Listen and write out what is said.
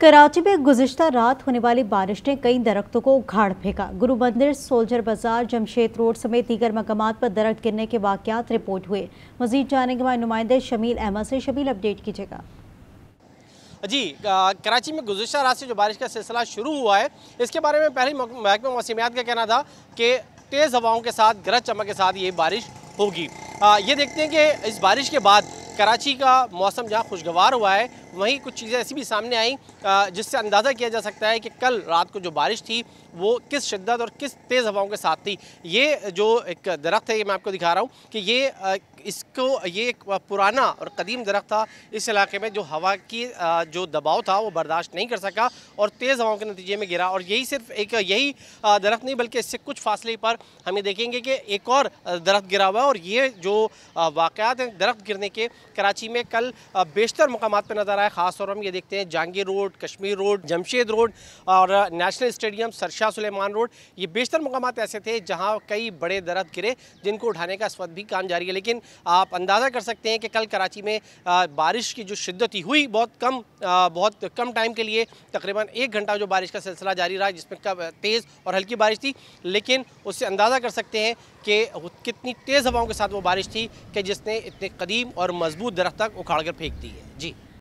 कराची में गुजशत रात होने वाली बारिश ने कई दरख्तों को उखाड़ फेंका। गुरु मंदिर, सोल्जर बाज़ार, जमशेद रोड समेत दीगर मकाम पर दरख्त गिरने के वाकत रिपोर्ट हुए। मजीद जाने के बाद नुमाइंदे शमील अहमद से। शमील, अपडेट कीजिएगा। जी कराची में गुजशत रात से जो बारिश का सिलसिला शुरू हुआ है, इसके बारे में पहले महकमा मौसमियात का कहना था कि तेज़ हवाओं के साथ, गरज चमक के साथ ये बारिश होगी। ये देखते हैं कि इस बारिश के बाद कराची का मौसम जहाँ खुशगवार हुआ है, वहीं कुछ चीज़ें ऐसी भी सामने आई जिससे अंदाज़ा किया जा सकता है कि कल रात को जो बारिश थी, वो किस शिद्दत और किस तेज़ हवाओं के साथ थी। ये जो एक दरख्त है, ये मैं आपको दिखा रहा हूँ कि ये इसको, ये एक पुराना और कदीम दरख्त था, इस इलाके में जो हवा की जो दबाव था, वो बर्दाश्त नहीं कर सका और तेज़ हवाओं के नतीजे में गिरा। और यही सिर्फ़ एक यही दरख्त नहीं, बल्कि इससे कुछ फासले पर हमें देखेंगे कि एक और दरख्त गिरा हुआ है और ये जो वाक़ात हैं, दरख्त गिरने के कराची में कल बेशतर मकाम पर नज़र आए। ख़ास तौर हम ये देखते हैं Jahangir road, Kashmir road, Jamshed road और नेशनल स्टेडियम, सरशाह सुलेमान रोड। ये बेशतर मकाम ऐसे थे जहाँ कई बड़े दरख्त गिरे, जिनको उठाने का इस वक्त भी काम जारी है। लेकिन आप अंदाज़ा कर सकते हैं कि कल कराची में बारिश की जो शिद्दत हुई बहुत कम बहुत कम टाइम के लिए, तकरीबन एक घंटा जो बारिश का सिलसिला जारी रहा, जिसमें कब तेज़ और हल्की बारिश थी। लेकिन उससे अंदाज़ा कर सकते हैं कि कितनी तेज़ हवाओं के साथ वो बारिश थी कि जिसने इतने कदीम और मज़बूत दरख्त तक उखाड़ कर फेंक दी है। जी।